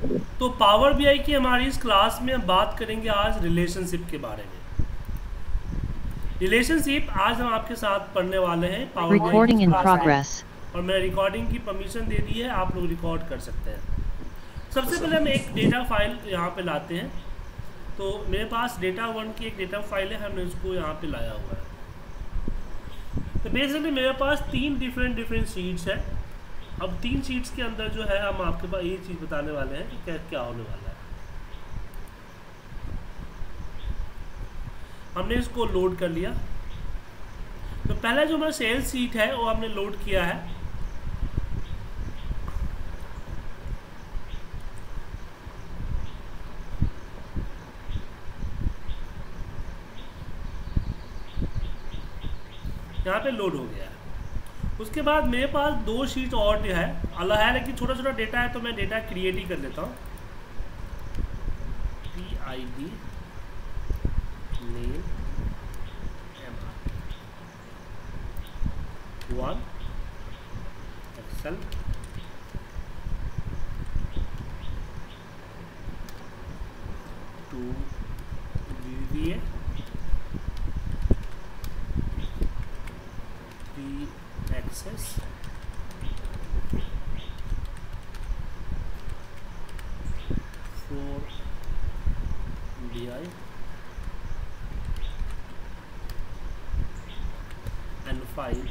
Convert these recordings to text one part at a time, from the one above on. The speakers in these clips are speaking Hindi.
तो पावर बीआई की हमारी इस क्लास में हम बात करेंगे आज रिलेशनशिप के बारे में। रिलेशनशिप आज हम आपके साथ पढ़ने वाले हैं पावर Recording in progress. और मैं रिकॉर्डिंग की परमिशन दे दी है आप लोग रिकॉर्ड कर सकते हैं। सबसे पहले हम एक डेटा फ़ाइल यहाँ पे लाते हैं। तो मेरे पास डेटा वन की एक डेटा फ़ाइल है हमने उसको यहाँ पे लाया हुआ है। तो बेसिकली मेरे पास तीन डिफरेंट डिफरेंट शीट्स है। अब तीन शीट्स के अंदर जो है, हम आपके पास ये चीज़ बताने वाले हैं कि क्या क्या होने वाला है। हमने इसको लोड कर लिया। तो पहला जो हमारा सेल्स सीट है, वो हमने लोड किया है। यहाँ पे लोड हो गया। उसके बाद मेरे पास दो शीट और है। अलग है लेकिन छोटा छोटा डेटा है तो मैं डेटा क्रिएट ही कर लेता हूँ। P I D name one Excel to V the access for BI and file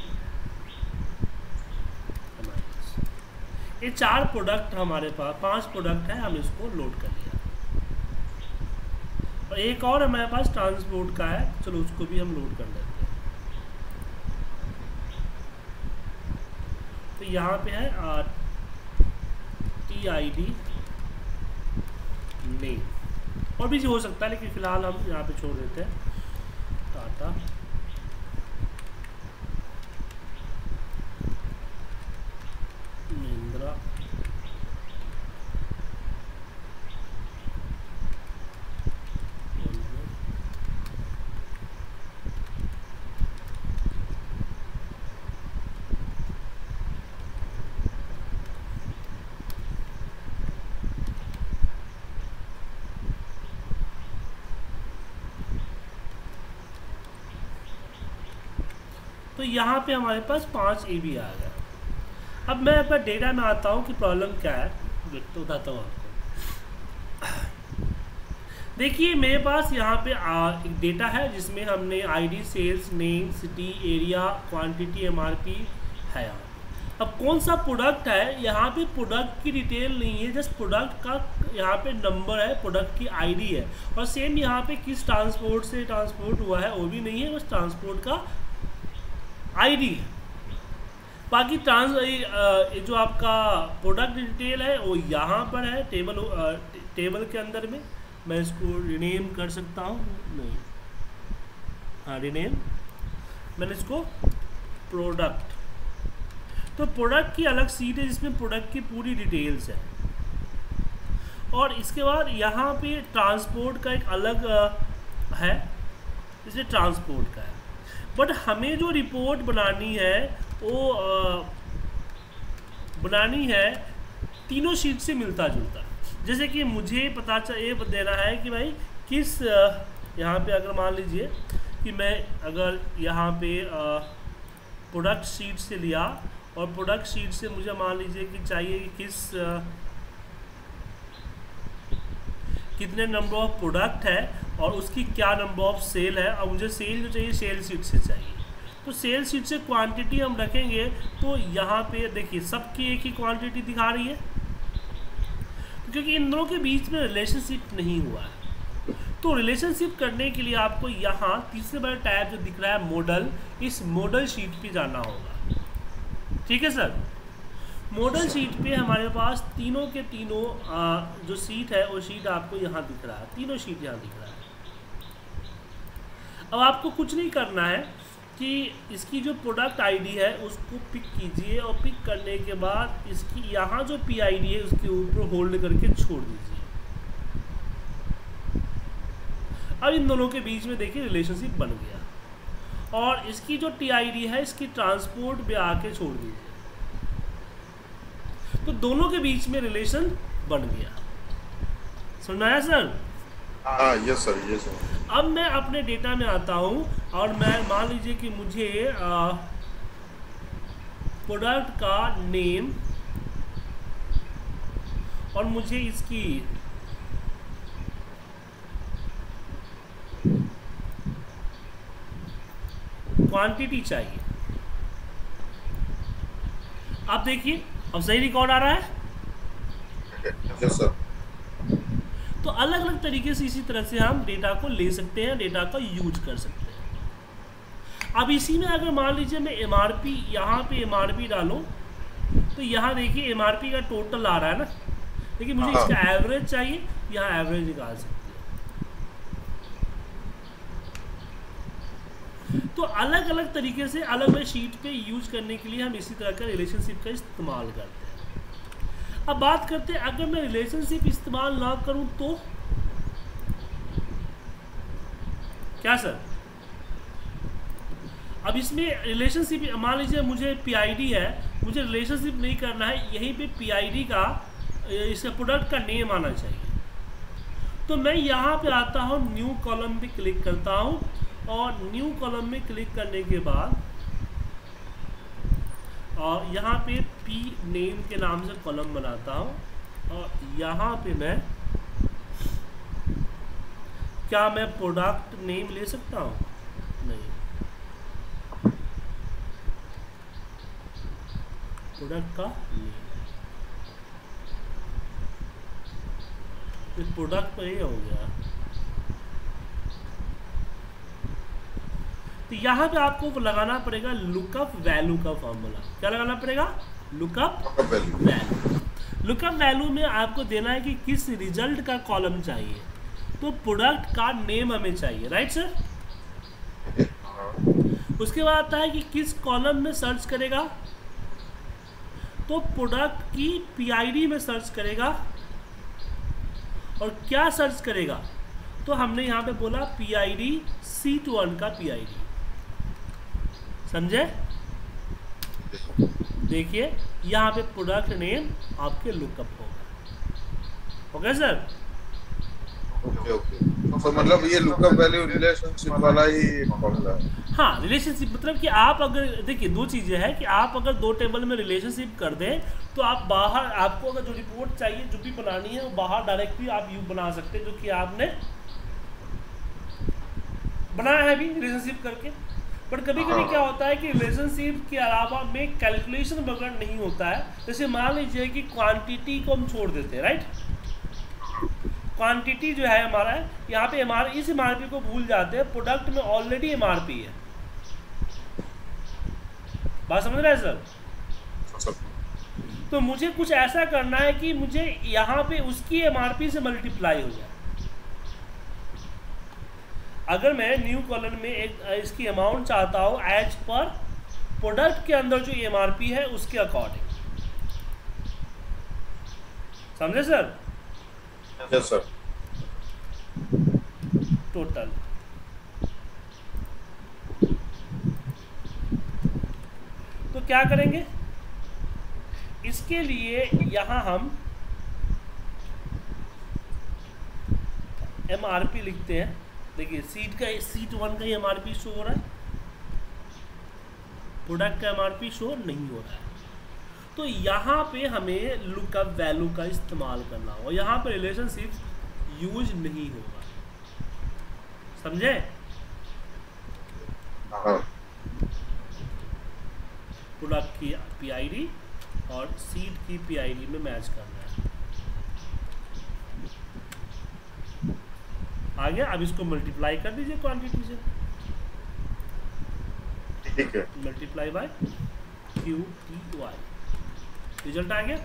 ये चार प्रोडक्ट हमारे पास, पाँच प्रोडक्ट है, हम इसको लोड कर लिया। और एक और हमारे पास ट्रांसपोर्ट का है, चलो उसको भी हम लोड कर लेते हैं। तो यहाँ पे है टी आई डी नेम और भी हो सकता है लेकिन फ़िलहाल हम यहाँ पे छोड़ देते हैं। टाटा। तो यहाँ पे हमारे पास पाँच ए बी आ गया। अब मैं अपना डेटा में आता हूँ कि प्रॉब्लम क्या है। तो बताता हूँ आपको। देखिए मेरे पास यहाँ पे आ, एक डेटा है जिसमें हमने ID sales name city area quantity MRP है यहाँ अब कौन सा प्रोडक्ट है? यहाँ पे प्रोडक्ट की डिटेल नहीं है जस्ट प्रोडक्ट का यहाँ पे नंबर है प्रोडक्ट की आईडी है। और सेम यहाँ पे किस ट्रांसपोर्ट से ट्रांसपोर्ट हुआ है वो भी नहीं है बस ट्रांसपोर्ट का आईडी बाकी ट्रांस जो आपका प्रोडक्ट डिटेल है, वो यहाँ पर है टेबल टेबल के अंदर में। मैं इसको रिनेम कर सकता हूँ। नहीं। हाँ रिनेम मैंने इसको प्रोडक्ट तो प्रोडक्ट की अलग सीट है, जिसमें प्रोडक्ट की पूरी डिटेल्स है। और इसके बाद यहाँ पे ट्रांसपोर्ट का एक अलग है इसमें ट्रांसपोर्ट का है। बट हमें जो रिपोर्ट बनानी है, वो बनानी है, तीनों शीट से मिलता जुलता जैसे कि मुझे पता चल ये देना है कि भाई, किस यहाँ पे अगर मान लीजिए कि मैं अगर यहाँ पे प्रोडक्ट शीट से लिया और प्रोडक्ट शीट से मुझे मान लीजिए कि चाहिए कि किस कितने नंबर ऑफ़ प्रोडक्ट है और उसकी क्या नंबर ऑफ़ सेल है। और मुझे सेल जो चाहिए सेल सीट से चाहिए। तो सेल सीट से क्वांटिटी हम रखेंगे तो यहाँ पे देखिए, सबकी एक ही क्वांटिटी दिखा रही है। क्योंकि इन दोनों के बीच में रिलेशनशिप नहीं हुआ है। तो रिलेशनशिप करने के लिए आपको यहाँ तीसरे बड़ा टैब जो दिख रहा है मॉडल इस मॉडल शीट पे जाना होगा। ठीक है सर मॉडल शीट पे हमारे पास तीनों के तीनों आ, जो सीट है वो शीट आपको यहाँ दिख रहा है। तीनों शीट यहाँ दिख रहा है। अब आपको कुछ नहीं करना है कि इसकी जो प्रोडक्ट आईडी है उसको पिक कीजिए और पिक करने के बाद इसकी यहाँ जो पी आई है उसके ऊपर होल्ड करके छोड़ दीजिए। अब इन दोनों के बीच में देखिए रिलेशनशिप बन गया। और इसकी जो टीआईडी है इसकी ट्रांसपोर्ट पे आके छोड़ दीजिए। दोनों के बीच में रिलेशन बन गया। सुन आया सर हाँ यस सर यस सर अब मैं अपने डेटा में आता हूँ और मैं मान लीजिए कि मुझे प्रोडक्ट का नेम और मुझे इसकी क्वांटिटी चाहिए। आप देखिए। अब सही रिकॉर्ड आ रहा है? सर तो अलग अलग तरीके से इसी तरह से हम डेटा को ले सकते हैं डेटा का यूज़ कर सकते हैं। अब इसी में अगर मान लीजिए मैं एम आर पी यहाँ पे एम आर पी डालूँ तो यहाँ देखिए एम आर पी का टोटल आ रहा है ना? लेकिन मुझे हाँ। इसका एवरेज चाहिए यहाँ एवरेज निकाल सकते तो अलग अलग तरीके से अलग अलग शीट पे यूज़ करने के लिए हम इसी तरह का रिलेशनशिप का इस्तेमाल करते हैं। अब बात करते हैं, अगर मैं रिलेशनशिप इस्तेमाल ना करूँ तो? क्या सर? अब इसमें रिलेशनशिप मान लीजिए मुझे पीआईडी है, मुझे रिलेशनशिप नहीं करना है, यहीं पे पीआईडी का इसका प्रोडक्ट का नेम आना चाहिए। तो मैं यहाँ पे आता हूँ न्यू कॉलम पे क्लिक करता हूँ और न्यू कॉलम में क्लिक करने के बाद यहाँ पे पी नेम के नाम से कॉलम बनाता हूँ, और यहाँ पे मैं, क्या मैं प्रोडक्ट नेम ले सकता हूँ? नहीं। प्रोडक्ट का नेम प्रोडक्ट तो ये हो गया। यहाँ पे आपको लगाना पड़ेगा लुकअप वैल्यू का फॉर्मूला क्या लगाना पड़ेगा? लुकअप वैल्यू लुकअप वैल्यू में आपको देना है कि किस रिज़ल्ट का कॉलम चाहिए। तो प्रोडक्ट का नेम हमें चाहिए राइट सर उसके बाद आता है कि किस कॉलम में सर्च करेगा? तो प्रोडक्ट की पीआईडी में सर्च करेगा। और क्या सर्च करेगा? तो हमने यहाँ पे बोला पीआईडी सीट वन का पीआईडी समझे? देखिए यहाँ पे प्रोडक्ट नेम आपके लुकअप होगा। ओके सर ओके ओके तो मतलब ये लुकअप वैल्यू रिलेशनशिप वाला ही फॉर्मूला है। हाँ रिलेशनशिप मतलब कि आप अगर देखिए दो चीज़ें हैं कि आप अगर दो टेबल में रिलेशनशिप कर दें तो आप बाहर आपको अगर जो रिपोर्ट चाहिए जो भी बनानी है वो बाहर डायरेक्टली आप यू बना सकते हैं जो कि आपने बनाया है अभी रिलेशनशिप करके। बट कभी कभी क्या होता है कि रिलेशनशिप के अलावा में कैलकुलेशन वगैरह नहीं होता है। जैसे मान लीजिए कि क्वांटिटी को हम छोड़ देते हैं राइट क्वांटिटी जो है हमारा यहाँ पे एम इस एम को भूल जाते हैं। प्रोडक्ट में ऑलरेडी एमआरपी है। बात समझ रहे हैं सर? तो मुझे कुछ ऐसा करना है कि मुझे यहाँ पे उसकी एमआरपी से मल्टीप्लाई हो जाए। अगर मैं न्यू कॉलम में एक इसकी अमाउंट चाहता हूँ एज पर प्रोडक्ट के अंदर जो एमआरपी है उसके अकॉर्डिंग समझे सर यस सर टोटल तो क्या करेंगे? इसके लिए यहाँ हम एम आर पी लिखते हैं। देखिए सीट का सीट वन का ही एम आर पी शो हो रहा है। प्रोडक्ट का एम आर पी शो नहीं हो रहा है। तो यहाँ पे हमें लुकअप वैल्यू का इस्तेमाल करना होगा। यहाँ पे रिलेशनशिप यूज़ नहीं होगा। समझे? हाँ। प्रोडक्ट की पीआईडी और सीट की पीआईडी में मैच करना है। आ गया अब इसको मल्टीप्लाई कर दीजिए क्वांटिटी से। ठीक है। Multiply by Q T Y result आ गया?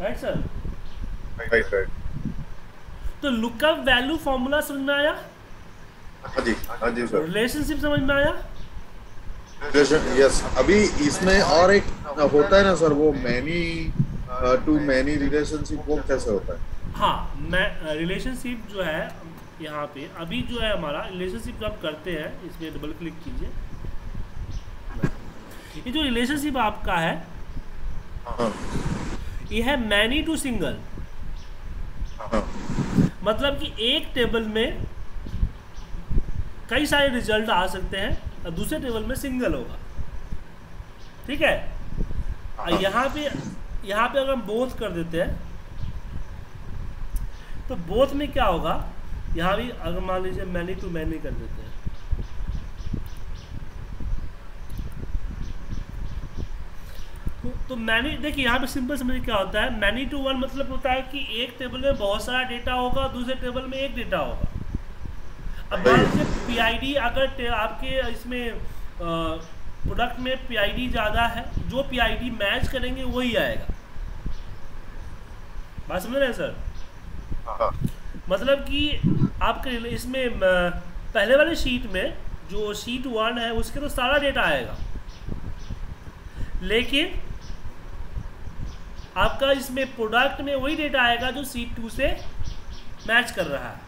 राइट सर राइट राइट तो लुकअप वैल्यू फॉर्मूला समझ में आया? हाँ जी हाँ जी सर रिलेशनशिप समझ में आया? यस अभी इसमें और एक होता है ना सर वो मैनी टू मैनी रिलेशनशिप वो कैसे होता है? हाँ मैं रिलेशनशिप जो है यहाँ पे अभी जो है हमारा रिलेशनशिप जब करते हैं इसमें डबल क्लिक कीजिए। ये जो रिलेशनशिप आपका है हाँ। ये है मैनी टू सिंगल हाँ। मतलब कि एक टेबल में कई सारे रिज़ल्ट आ सकते हैं और दूसरे टेबल में सिंगल होगा। ठीक है? और यहाँ पे यहाँ पे अगर हम बोथ कर देते हैं तो बोथ में क्या होगा? यहाँ भी अगर मान लीजिए मैनी टू मैनी कर देते हैं। तो, तो मैनी देखिए यहाँ पे सिंपल समझ क्या होता है। मैनी टू वन मतलब होता है कि एक टेबल में बहुत सारा डेटा होगा दूसरे टेबल में एक डेटा होगा। अब मान लीजिए पी अगर आपके इसमें प्रोडक्ट में पीआईडी ज़्यादा है जो पीआईडी मैच करेंगे वही आएगा। बात समझ रहे हैं सर? हाँ। मतलब कि आपके इसमें पहले वाले शीट में जो शीट वन है उसके तो सारा डेटा आएगा। लेकिन आपका इसमें प्रोडक्ट में वही डेटा आएगा जो शीट टू से मैच कर रहा है।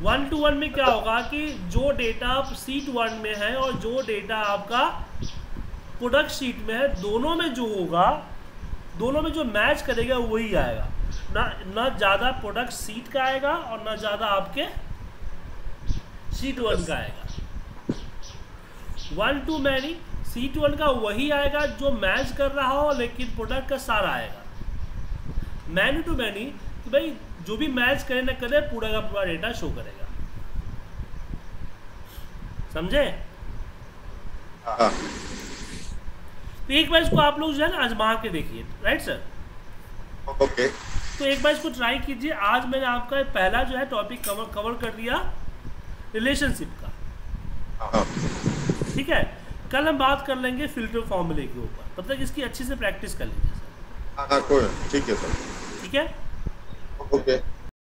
वन टू वन में क्या होगा कि जो डेटा सीट वन में है और जो डेटा आपका प्रोडक्ट शीट में है दोनों में जो होगा दोनों में जो मैच करेगा वही आएगा। ना ना ज़्यादा प्रोडक्ट सीट का आएगा और ना ज़्यादा आपके सीट वन का आएगा। One to many sheet one का वही आएगा जो मैच कर रहा हो लेकिन प्रोडक्ट का सारा आएगा। मैनी टू मैनी कि भाई जो भी मैच करे ना करे पूरा का पूरा डेटा शो करेगा। समझे? हाँ। तो एक बार इसको आप लोग जो है ना आजमा के देखिए राइट सर ओके। तो एक बार इसको ट्राई कीजिए। आज मैंने आपका पहला जो है टॉपिक कवर कवर कर दिया रिलेशनशिप का। हाँ ठीक है? कल हम बात कर लेंगे फ़िल्टर फॉर्मूले के ऊपर। तब तक इसकी अच्छी से प्रैक्टिस कर लीजिए सर हाँ नहीं, ठीक है सर ठीक है? ओके